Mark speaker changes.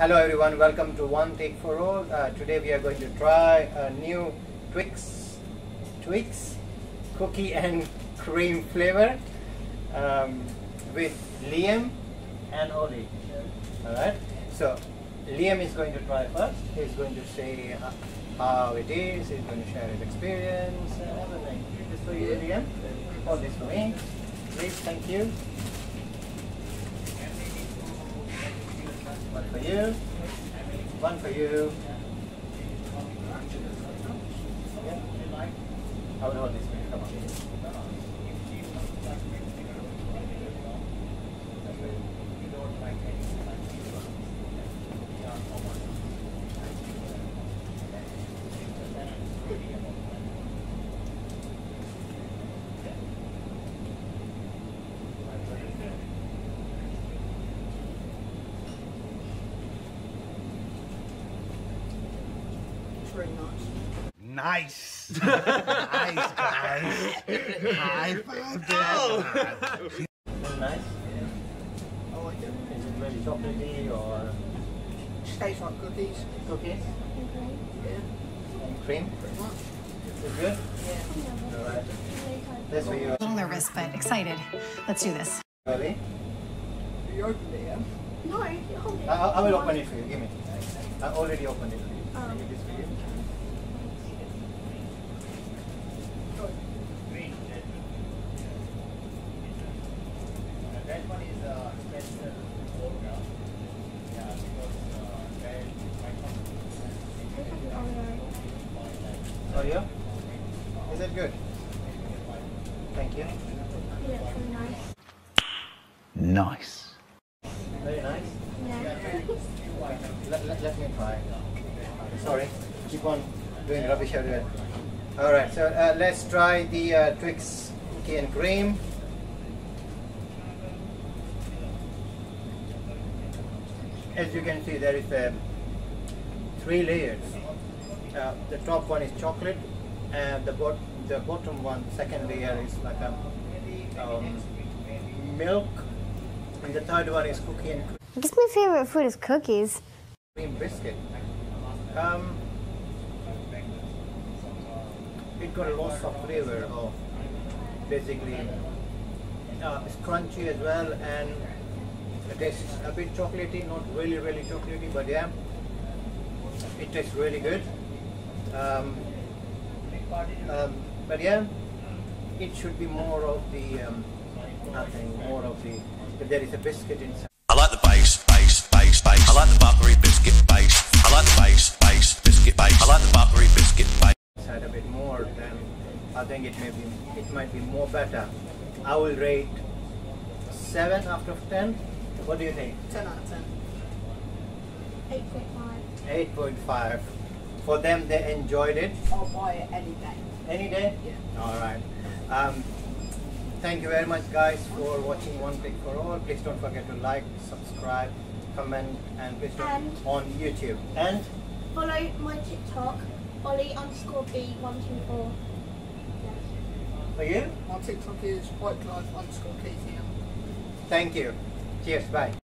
Speaker 1: Hello everyone, welcome to One Take for All. Uh, today we are going to try a new Twix, Twix cookie and cream flavor um, with Liam and Oli. Alright, so Liam is going to try first. He's going to say how it is, he's going to share his experience and everything. This for you, Liam. All this for me. Please, thank you. For you. One for you. Yeah. I will hold this for. Come on.
Speaker 2: It's really nice.
Speaker 3: Nice. nice, guys. High five. Oh.
Speaker 1: Is it nice?
Speaker 2: I like it.
Speaker 1: Is it really chocolatey or
Speaker 2: Tastes like cookies.
Speaker 1: cookies
Speaker 2: Yeah,
Speaker 1: and cream?
Speaker 2: pretty much.
Speaker 1: Is good?
Speaker 2: Yeah.
Speaker 1: Alright. This for you,
Speaker 4: A little nervous, but excited. Let's do this.
Speaker 1: Oli.
Speaker 2: You opened it, yeah?
Speaker 5: No, hold it.
Speaker 1: I, I will open it for you. Give me. I already opened it for you.
Speaker 5: Um.
Speaker 1: Give this for you. That one is uh, special order. Yeah, because uh, that Oh yeah? Is it good? Thank you.
Speaker 5: Yeah, it's nice.
Speaker 3: Nice.
Speaker 1: Very nice.
Speaker 5: Yeah.
Speaker 1: Let, let, let me try. Sorry, keep on doing rubbish everywhere. Alright, so uh, let's try the uh, Twix cookie and cream. As you can see, there is uh, three layers. Uh, the top one is chocolate, and the, bot- the bottom one, second layer, is like a um, milk, and the third one is cookie and cream.
Speaker 5: I guess my favorite food is cookies.
Speaker 1: cream biscuit. Um, it got a lots of flavor of basically uh, it's crunchy as well and it tastes a bit chocolatey, not really really chocolatey, but yeah, it tastes really good. Um, um, but yeah, it should be more of the um, I think more of the if there is a biscuit inside.
Speaker 6: Base. I like the buttery biscuit base.
Speaker 1: inside a bit more, then I think it may be it might be more better. I will rate seven out of ten. What do you think?
Speaker 2: 10 out of 10.
Speaker 5: 8.5.
Speaker 1: Eight point five. For them, they enjoyed it.
Speaker 2: I'll buy it any day.
Speaker 1: Any day?
Speaker 2: Yeah.
Speaker 1: All right. Um, thank you very much, guys, for watching One Click for All. Please don't forget to like, subscribe, comment, and please don't
Speaker 5: And-
Speaker 1: on YouTube. And
Speaker 5: Follow my TikTok, Ollie underscore B124.
Speaker 1: Are you,
Speaker 2: My TikTok is whiteclife underscore KTM.
Speaker 1: thank you. Cheers. Bye.